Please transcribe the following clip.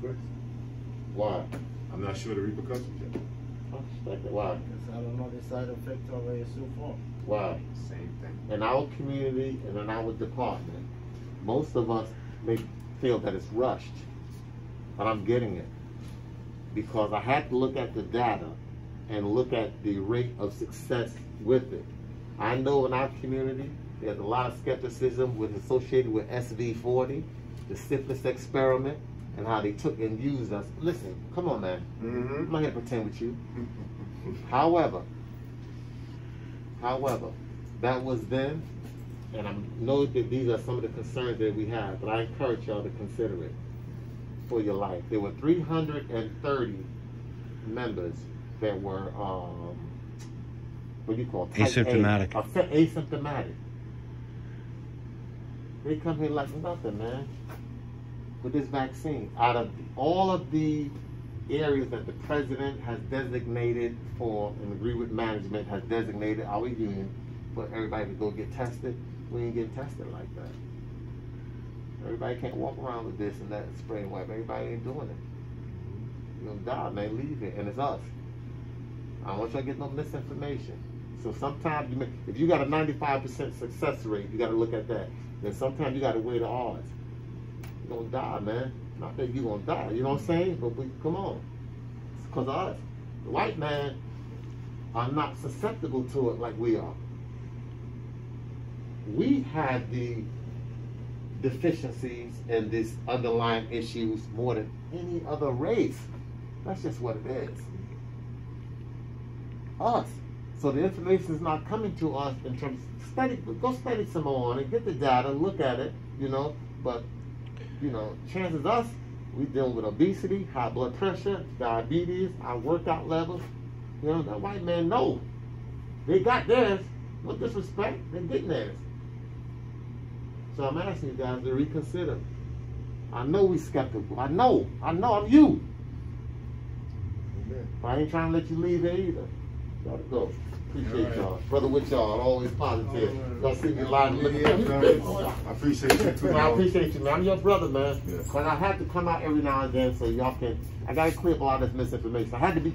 Chris? Why? I'm not sure the repercussions yet. I suspect it. Why? Because I don't know the side effect of a far. Why? Same thing. In our community and in our department, most of us may feel that it's rushed, but I'm getting it because I had to look at the data and look at the rate of success with it. I know in our community there's a lot of skepticism with associated with SV40, the syphilis experiment, and how they took and used us. Listen, come on, man. I'm Mm-hmm. not here to pretend with you. However, however, that was then, and I know that these are some of the concerns that we have, but I encourage y'all to consider it for your life. There were 330 members that were, um, what do you call it? Type A, Asymptomatic. asymptomatic. They come here like nothing, man, with this vaccine. Out of all of the areas that the president has designated for, and agree with management, has designated our union for everybody to go get tested, we ain't getting tested like that. Everybody can't walk around with this and that and spray and wipe. Everybody ain't doing it. You know, God, man, leave it, and it's us. I don't want y'all to get no misinformation. So sometimes, you may, if you got a 95% success rate, you got to look at that. Then sometimes you got to weigh the odds. You're going to die, man. Not that you're going to die, you know what I'm saying? But we, come on. Because us. The white man are not susceptible to it like we are. We have the deficiencies and these underlying issues more than any other race. That's just what it is. Us. So the information is not coming to us in terms of study go study some more on it, get the data, look at it, you know, but you know, chances us we dealing with obesity, high blood pressure, diabetes, our workout levels. You know, that white man know. They got theirs. No disrespect, they're getting theirs. So I'm asking you guys to reconsider. I know we skeptical. I know. I know I'm you. Amen. But I ain't trying to let you leave here either. Gotta go. Appreciate y'all. Brother with y'all, always positive. Y'all see me live and looking Yeah, at me. I appreciate you too. Man, I appreciate you, man. I'm your brother, man. Yeah. But I have to come out every now and then so y'all can. I gotta clear up a lot of this misinformation. I had to be